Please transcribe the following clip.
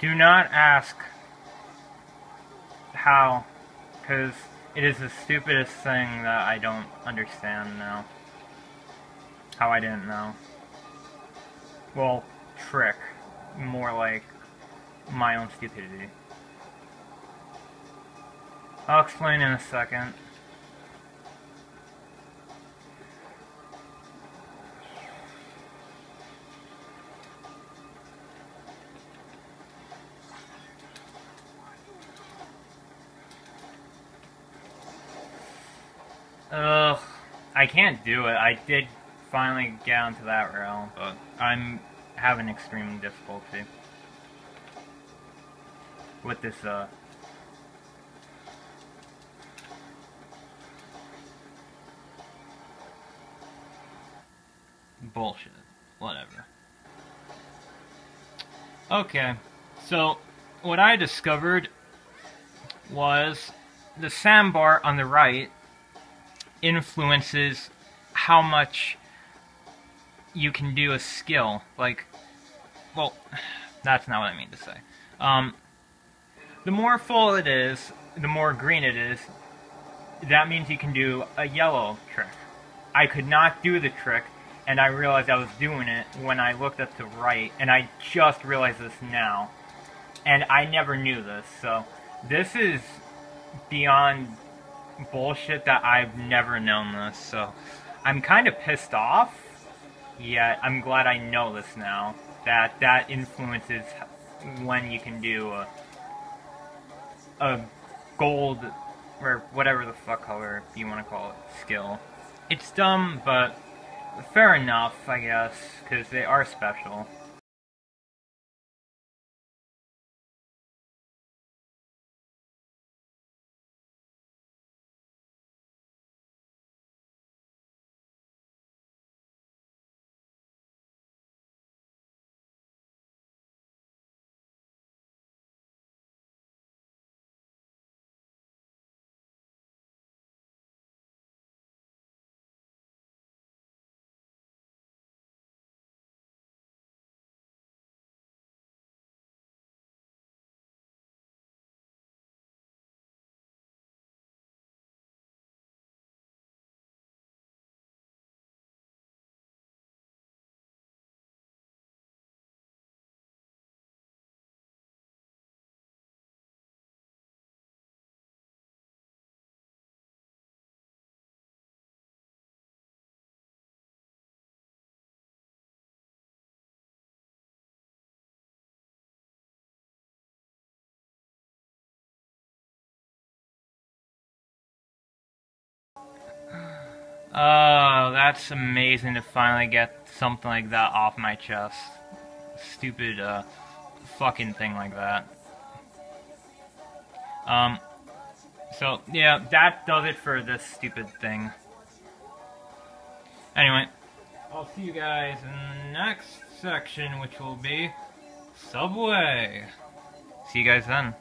Do not ask how, because it is the stupidest thing that I don't understand now. How I didn't know. Well, trick. More like my own stupidity. I'll explain in a second. I can't do it. I did finally get onto that rail, but I'm having extreme difficulty with this, uh... Bullshit. Whatever. Okay, so what I discovered was the sandbar on the right influences how much you can do a skill. Like, well, that's not what I mean to say. Um, the more full it is, the more green it is, that means you can do a yellow trick. I could not do the trick, and I realized I was doing it when I looked at the right, and I just realized this now. And I never knew this, so this is beyond bullshit that I've never known this, so I'm kind of pissed off, yet I'm glad I know this now, that that influences when you can do a, a gold, or whatever the fuck color you want to call it, skill. It's dumb, but fair enough, I guess, because they are special. Oh, that's amazing to finally get something like that off my chest. Stupid, uh, fucking thing like that. Um, so, yeah, that does it for this stupid thing. Anyway, I'll see you guys in the next section, which will be Subway. See you guys then.